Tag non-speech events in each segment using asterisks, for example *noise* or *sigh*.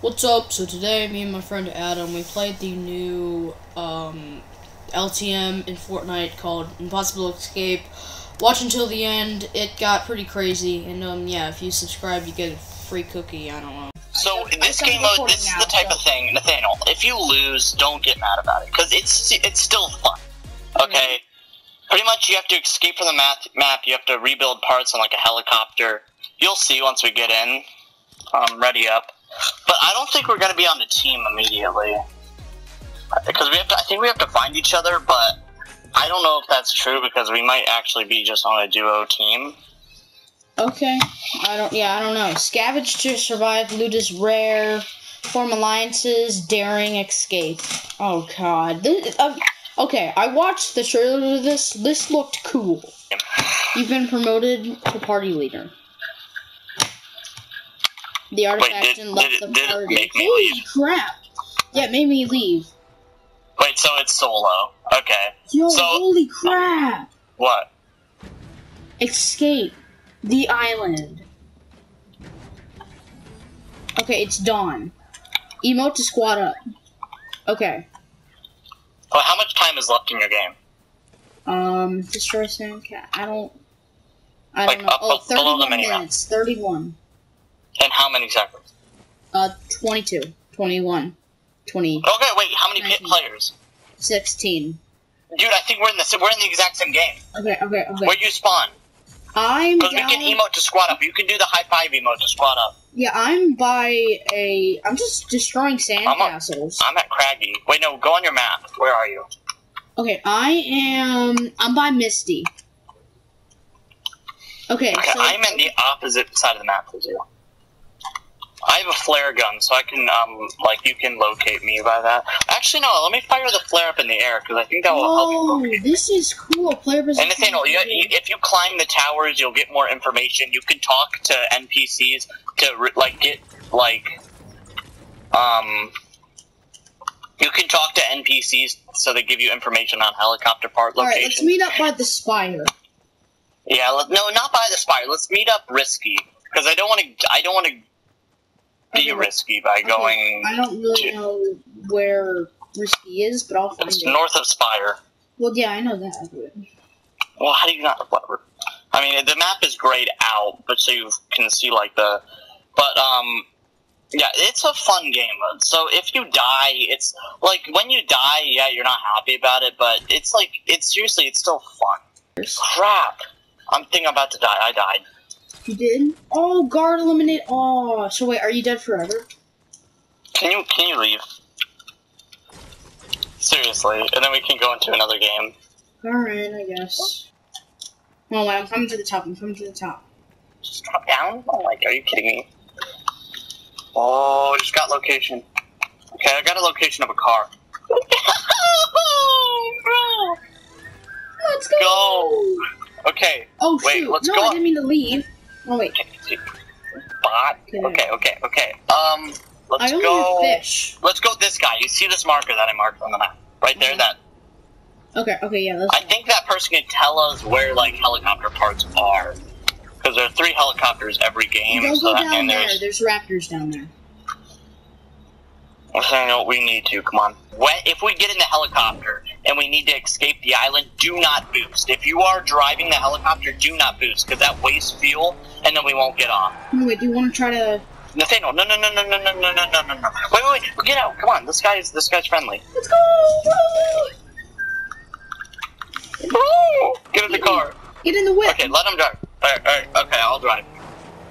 What's up? So today, me and my friend Adam, we played the new um, LTM in Fortnite called Impossible Escape. Watch until the end. It got pretty crazy, and um, yeah, if you subscribe, you get a free cookie. I don't know. So I this game mode, recording this is now, the type so- of thing, Nathaniel. If you lose, don't get mad about it, because it's it's still fun. Okay. Pretty much, you have to escape from the map. Map. You have to rebuild parts on like a helicopter. You'll see once we get in. Um, ready up. But I don't think we're gonna be on the team immediately, because we have to. I think we have to find each other, but I don't know if that's true because we might actually be just on a duo team. Okay. I don't. Yeah, I don't know. Scavenge to survive. Loot is rare. Form alliances. Daring escape. Oh God. This, um, okay, I watched the trailer of this. This looked cool. You've been promoted to party leader. The artifact did- and left did the did party. make me Holy leave? crap! Yeah, it made me leave. Wait, so it's solo? Okay. Yo, So- holy crap! What? Escape the island. Okay, it's dawn. Emote to squad up. Okay. Oh, how much time is left in your game? Um, destroy Sam Cat. I don't. I Like, don't know. up- Oh, up below the 31 minutes. 31. And how many seconds? Uh, 22. 21. 20. Okay, wait. How many pit Nineteen. players? 16. Dude, I think we're in the we're in the exact same game. Okay, okay, okay. Where you spawn? I'm Because we can emote to squad up. You can do the high five emote to squad up. Yeah, I'm by a. I'm just destroying sandcastles. I'm at Craggy. Wait, no. Go on your map. Where are you? Okay, I am. I'm by Misty. Okay, Okay, so I'm in the opposite side of the map as you. I have a flare gun, so I can um like you can locate me by that. Actually, no. Let me fire the flare up in the air because I think that will help you. Oh, locate this is cool. Player position. And Nathaniel, you, you, if you climb the towers, you'll get more information. You can talk to NPCs to like get like um. You can talk to NPCs so they give you information on helicopter part location. All right, let's meet up by the spire. yeah, let, no, not by the spire. Let's meet up risky because I don't want to. I don't want to be risky by okay, going. I don't really to- know where Risky is, but I'll find It's it. north of Spire. Well, yeah, I know that. Well, how do you not? Whatever. I mean, the map is grayed out, but so you can see like the. But um, yeah, it's a fun game. So if you die, it's like when you die, yeah, you're not happy about it, but it's like it's seriously, it's still fun. Crap! I'm thinking I'm about to die. I died. You did? Oh, guard eliminate. Oh, so wait, are you dead forever? Can you can you leave? Seriously, and then we can go into another game. Alright, I guess. Oh, wait, I'm coming to the top. I'm coming to the top. Just drop down? Oh, like, are you kidding me? Oh, just got location. Okay, I got a location of a car. *laughs* Let's go! Go. Okay, Oh, Wait, shoot. let's no, go I didn't mean to leave. Oh, wait. bot. Okay. Okay, okay, okay. Um, let's I only go. have fish. Let's go this guy. You see this marker that I marked on the map? Right there, Mhm. that. Okay, okay, yeah, let's I think that person can tell us where, like, helicopter parts are. Because there are three helicopters every game. Don't so go down there. there's There's raptors down there. I'm saying what we need to. Come on. When, if we get in the helicopter and we need to escape the island, do not boost. If you are driving the helicopter, do not boost because that wastes fuel, and then we won't get off. Wait, do you want to try to... Nathaniel, no, no, no, no, no, no, no, no, no, no, no. Wait, wait, wait. Get out. Come on. This guy's this guy's friendly. Let's go! Get in the car. Get in the whip! Okay, let him drive. All right, all right. Okay, I'll drive.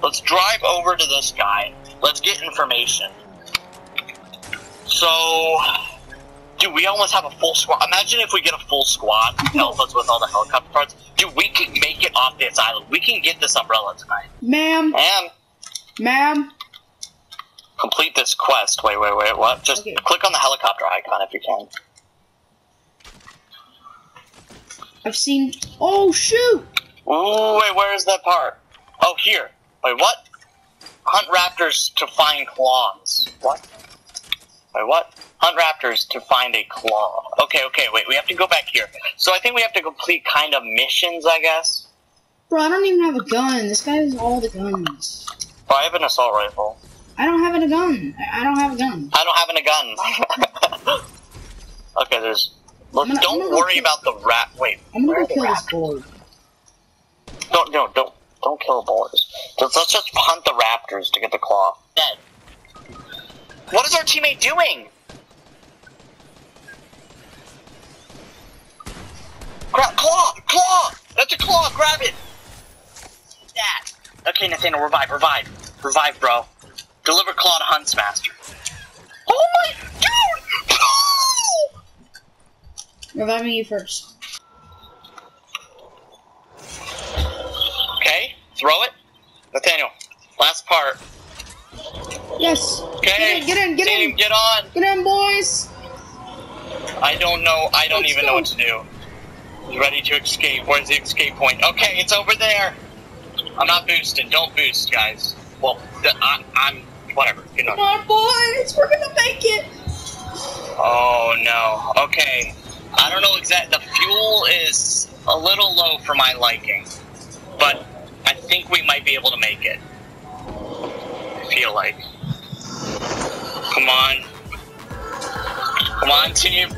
Let's drive over to this guy. Let's get information. So, dude, we almost have a full squad. Imagine if we get a full squad to help us with all the helicopter parts. Dude, we can make it off this island. We can get this umbrella tonight. Ma'am, Ma'am. ma'am. complete this quest. Wait, wait, wait. What? Just Okay. click on the helicopter icon if you can. I've seen... Oh, shoot! Ooh, wait, where is that part? Oh, here. Wait, what? Hunt raptors to find claws. What? Wait, what? Hunt raptors to find a claw. Okay, okay, wait, we have to go back here. So I think we have to complete kind of missions, I guess. Bro, I don't even have a gun. This guy has all the guns. Oh, I have an assault rifle. I don't have a gun. I I don't have a gun. I don't have a gun. *laughs* okay, there's. Look, gonna- don't worry kill- about the rat. Wait, I'm gonna go the kill this raptors? board. Don't, no, don't, don't kill the boars. Let's, let's just hunt the raptors to get the claw. Dead. What is our teammate doing? Grab claw, claw. That's a claw. Grab it. That. Okay, Nathaniel, revive, revive, revive, bro. Deliver claw to Huntsmaster. Oh my, dude! No! Reviving you first. Okay, throw it. Nathaniel, last part. Yes. Okay, Get in, get in, get team, in. get on. Get in, boys. I don't know. I don't Let's even go. know what to do. He's ready to escape. Where's the escape point? Okay, it's over there. I'm not boosting. Don't boost, guys. Well, I, I'm whatever. You Come know. on, boys. We're gonna make it. Oh no. Okay. I don't know exactly. The fuel is a little low for my liking, but I think we might be able to make it. I feel like. Come on. Come on, team.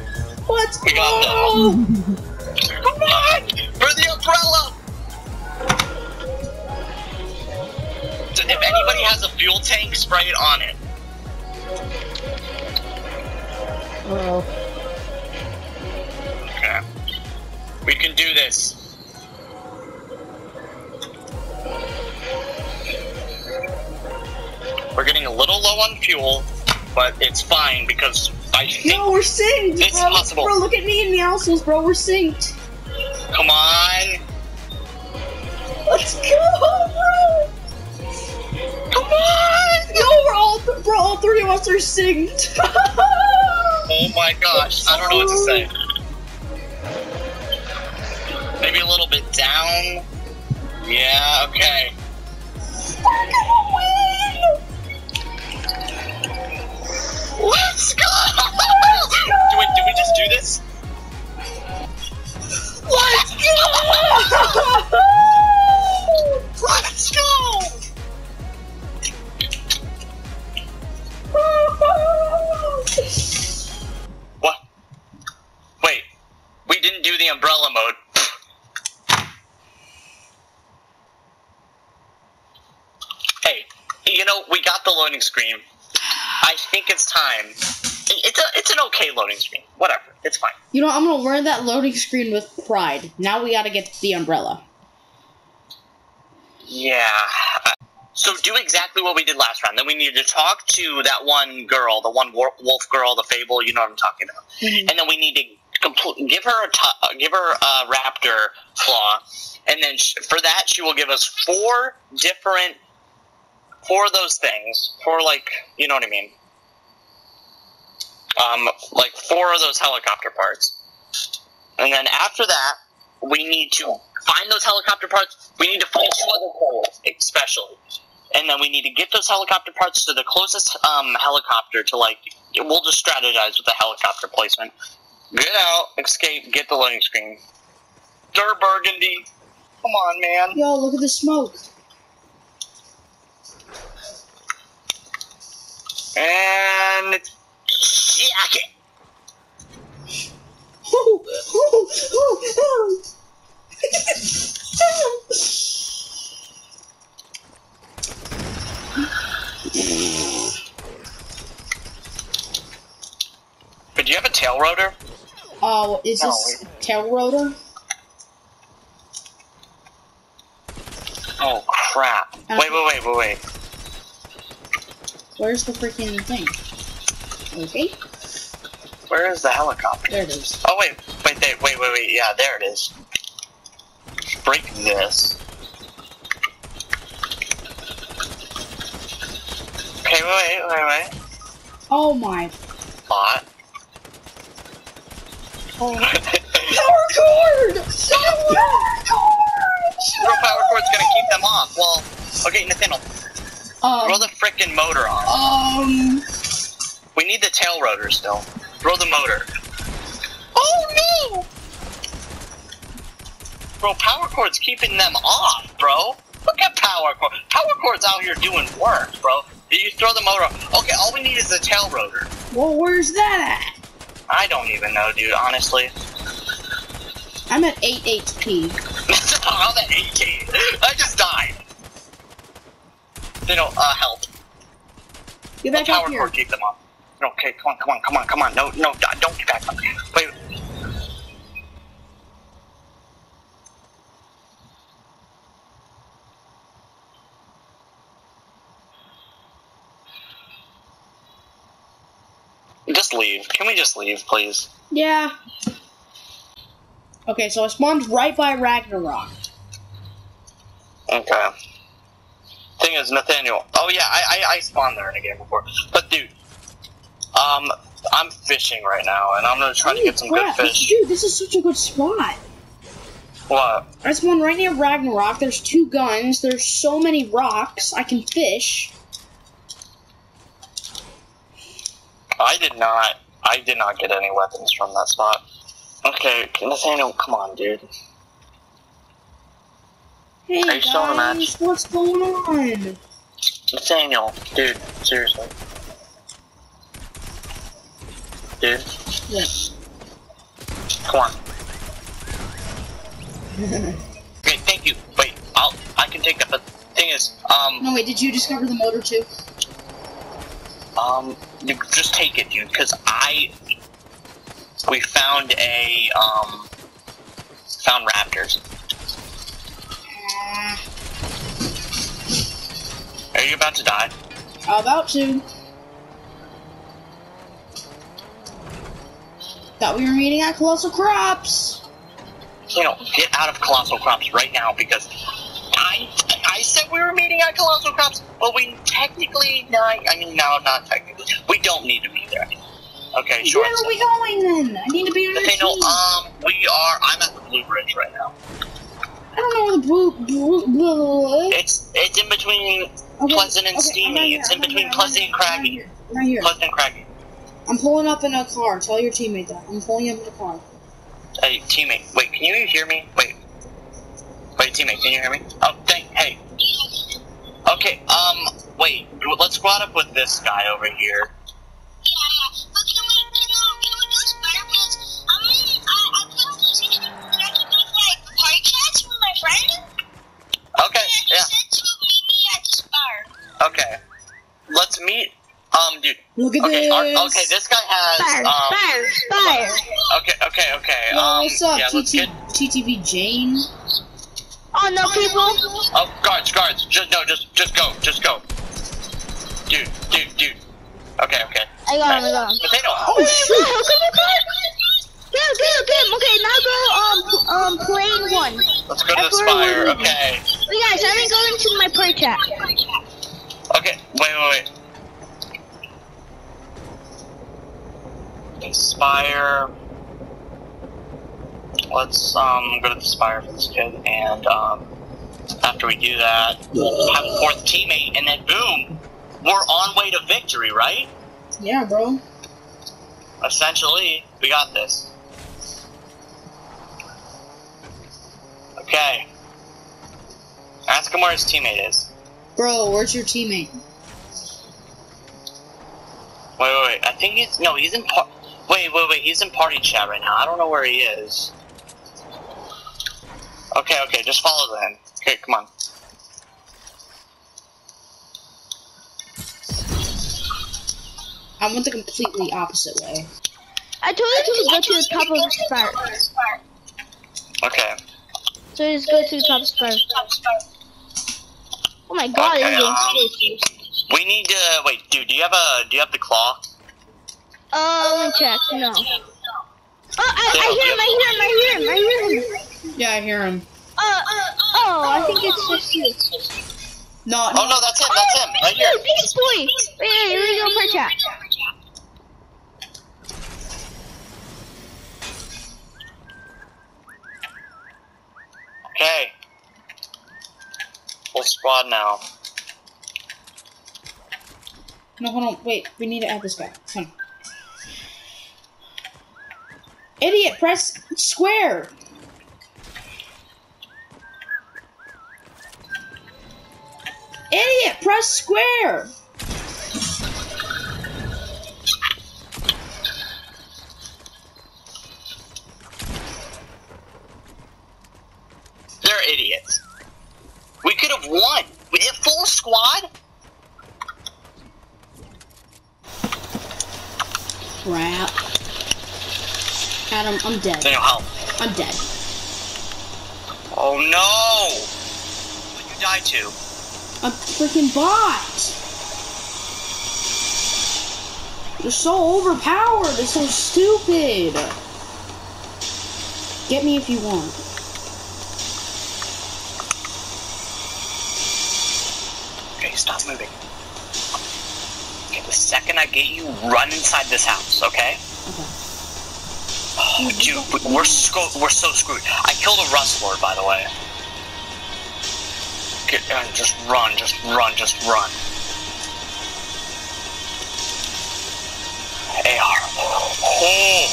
Let's We got go. Come on! For the umbrella! If anybody has a fuel tank, spray it on it. Bro. Okay. We can do this. We're getting a little low on fuel, but it's fine because I think. Yo, we're synced, It's bro. possible. Bro, look at me and Meowscles, bro. We're synced. Come on! Let's go, bro. Come on! Yo, we're all, th- bro, all three of us are synced. *laughs* Oh my gosh, I don't know what to say. Maybe a little bit down. Screen. I think it's time. It's a, it's an okay loading screen. Whatever, it's fine. You know, I'm gonna wear that loading screen with pride. Now we gotta get the umbrella. Yeah. Uh, So do exactly what we did last round. Then we need to talk to that one girl, the one wolf girl, the fable. You know what I'm talking about. and then we need to complete, give her a t- give her a raptor claw, and then sh- for that she will give us four different four of those things. for like you know what I mean. Um, like four of those helicopter parts, and then after that we need to find those helicopter parts. We need to find two other players, especially. And then we need to get those helicopter parts to the closest um, helicopter to like. We'll just strategize with the helicopter placement. Get out, escape, get the loading screen. Der Burgundy. Come on, man. Yo, look at the smoke. And it's ooh. But do you have a tail rotor? Oh, is No, this tail rotor? Oh crap! Uh, Wait, wait, wait, wait, wait. Where's the freaking thing? Okay, Where is the helicopter? there it is. Oh wait, wait, there, wait, wait, wait. Yeah, there it is. Break this. Okay, wait, wait, wait. Oh my. Bot. Oh. *laughs* Power Chord! Power Chord! Bro, Power Chord's gonna keep them off. Well, okay, Nathaniel, throw Um, the frickin' motor on. um, We need the tail rotor still. Throw the motor. Oh no! Bro, Power Chord's keeping them off, bro. Look at Power Chord. Power Chord's out here doing work, bro. Did you throw the motor? Okay, all we need is the tail rotor. Well, where's that at? I don't even know, dude. Honestly, I'm at 8 HP. *laughs* I'm at 18. I just died. They don't uh help. Get The back up power here. keep them up. Okay, come on, come on, come on, come on. No, no, don't get back up. Wait. Just leave. Can we just leave, please? Yeah. Okay, so I spawned right by Ragnarok. Okay. Thing is, Nathaniel. Oh yeah, I, I I spawned there in a game before. But dude, um, I'm fishing right now, and I'm gonna try to get some crap, good fish. Dude, this is such a good spot. What? I spawned right near Ragnarok. There's two guns. There's so many rocks. I can fish. I did not. I did not get any weapons from that spot. Okay, Nathaniel, come on, dude. Hey Are you still in the match? what's going on? Nathaniel, dude, seriously. Dude, Yeah. come on. *laughs* Okay, thank you. Wait, I'll I can take that. But the thing is, um, no, wait, did you discover the motor too? Um, you just take it, dude, because I we found a um found raptors. Are you about to die? about to. Thought we were meeting at Colossal Crops. You know, get out of colossal crops right now because I I said we were meeting at colossal crops, but we technically not. I mean, no, not technically. We don't need to be there. Okay, sure. Where are we going then? I need to be on team. um, we are. I'm at the Blue Bridge right now. I don't know where the blue, blue, It's it's in between Okay, Pleasant and okay, Steamy. here, it's I'm in between here, Pleasant and Craggy. Right here. Pleasant and Craggy. I'm pulling up in a car. Tell your teammate that. I'm pulling up in a car. Hey, teammate. Wait, can you hear me? Wait. Wait, teammate, can you hear me? Oh, dang. Hey. Okay, um, wait. Let's squad up with this guy over here. Okay, yeah. Okay. Let's meet. Um, dude. Look at Okay, this. our, okay. This guy has. Um. Okay, okay, okay. Yo, Um. what's up, Yeah, let's TT, get. TTV Jane? Oh no, people! Oh, guards, guards. Just no, just, just go, just go. Dude, dude, dude. Okay, okay. I got him, I got him. Potato. Oh shoot! How come you got Get him, get him, get him! Okay, now go, um, um, plane one. Let's go to the spire. we're- Okay. Wait, guys, let me go into my prayer chat. Okay. Wait, wait, wait. Inspire. Let's um go to the spire for this kid, and um after we do that, have a fourth teammate, and then boom, we're on way to victory, right? Yeah, bro. Essentially, we got this. Okay. Ask him where his teammate is. Bro, where's your teammate? Wait, wait, wait. I think he's no, he's in par. Wait, wait, wait. He's in party chat right now. I don't know where he is. Okay, okay. Just follow him. Okay, come on. I went the completely opposite way. I told him to go to the top of the spire. Okay. So just go to the top of the spire. Oh my god, Okay, um. We need to wait, dude. Do you have a? Do you have the claw? Uh, let me check. No. Oh, I, I hear him, I hear him, I hear him, I hear him. Yeah, I hear him. Uh, oh, I think it's just you. No, Oh no, that's him. That's him. Right here. Oh, boy. Wait, wait, let me go prayer chat. Okay. Full squad now. no, hold on. Wait, we need to add this guy. Come on. Idiot, press square. Idiot, press square. crap. Adam, I'm dead. Daniel, help. I'm dead. Oh no! What'd you die to? A freaking bot! They're so overpowered. They're so stupid. Get me if you want. Okay, stop moving. Okay, the second I get you, run inside this house, okay? Okay. Oh, dude, we- we're so, we're so screwed. I killed a rustler, by the way. Get, uh, just run, just run, just run. AR. Oh.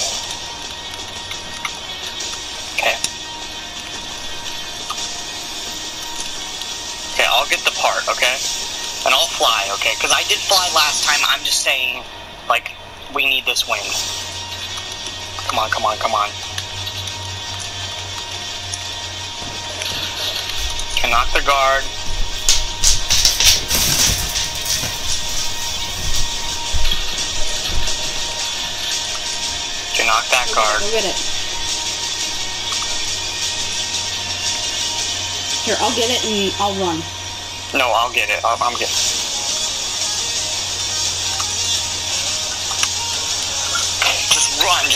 Okay. Okay, I'll get the part, okay? And I'll fly, okay? Because I did fly last time. I'm just saying, like, we need this win. Come on, come on, come on. Can knock the guard. Can knock that guard. Go get it. Here, I'll get it and I'll run. No, I'll get it. I'm, I'm getting.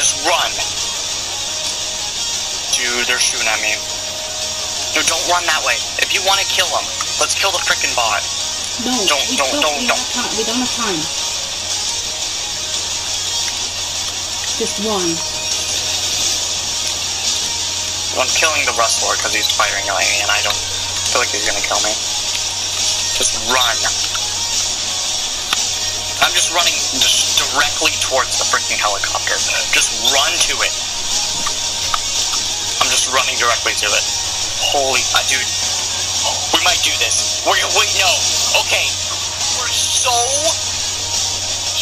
Just run. Dude, they're shooting at me. No, don't run that way. If you want to kill them, let's kill the frickin' bot. No, Don't- we don't- don't- we don't. Have time. We don't have time. Just run. I'm killing the rustler because he's firing at me, and I don't feel like he's gonna kill me. Just run. Running directly towards the freaking helicopter. Just run to it. I'm just running directly to it. Holy, uh, dude. We might do this. We're gonna wait. No. Okay. We're so.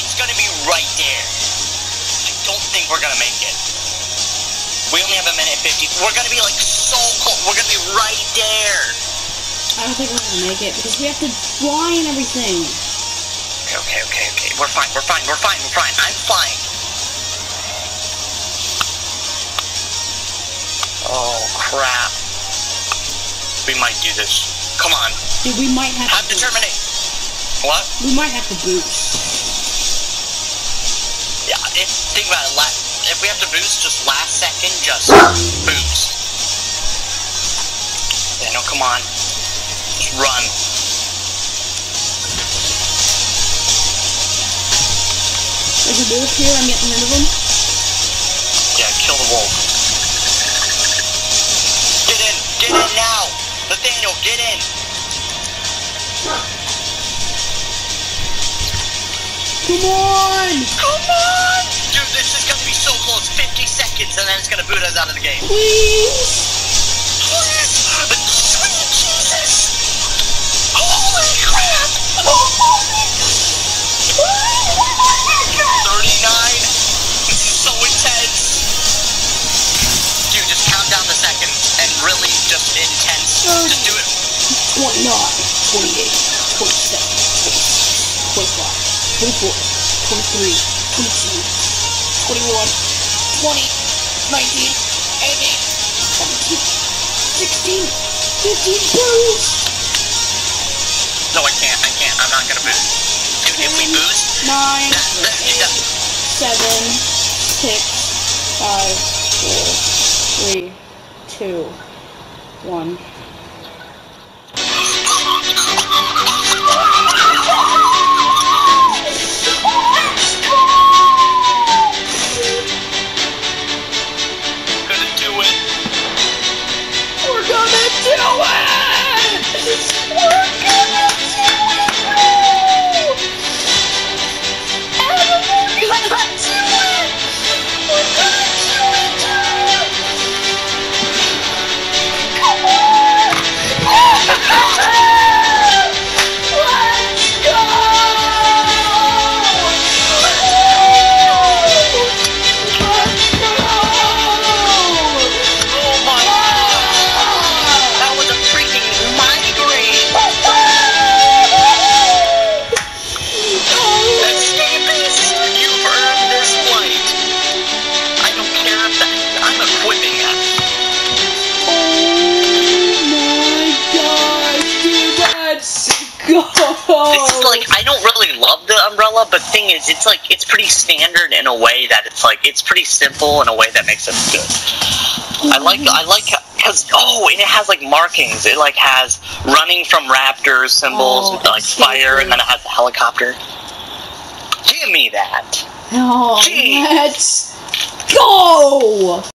It's gonna be right there. I don't think we're gonna make it. We only have a minute 50. We're gonna be like so close. We're gonna be right there. I don't think we're gonna make it because we have to fly and everything. Okay, okay, okay, okay. We're fine, we're fine, we're fine, we're fine. I'm fine. Oh, crap. We might do this. Come on. Dude, we might have, Have to. to terminate. What? We might have to boost. Yeah, if, think about it. La- if we have to boost, just last second, just boost. Yeah, no, come on. Just run. There's a wolf here. I'm getting rid of him. Yeah, kill the wolf. Get in! Get in now! Nathaniel, get in! Come on! Come on! Dude, this is gonna be so close. 50 seconds and then it's gonna boot us out of the game. Please! 29, 28, 27, 26, 25, 24, 23, 22, 21, 20, 19, 18, 17, 16, 15, boost! No, I can't. I can't. I'm not gonna boost. Dude, if we boost, 9, *laughs* that, that, 8, 7, 6, 5, 4, 3, 2, 1. Umbrella, but thing is, it's like it's pretty standard in a way that it's like it's pretty simple in a way that makes it good. I mm-hmm. like I like it because oh, and it has like markings. It like has running from raptors symbols Oh, with like fire, and then it has the helicopter. Give me that. Oh, Gee. let's go.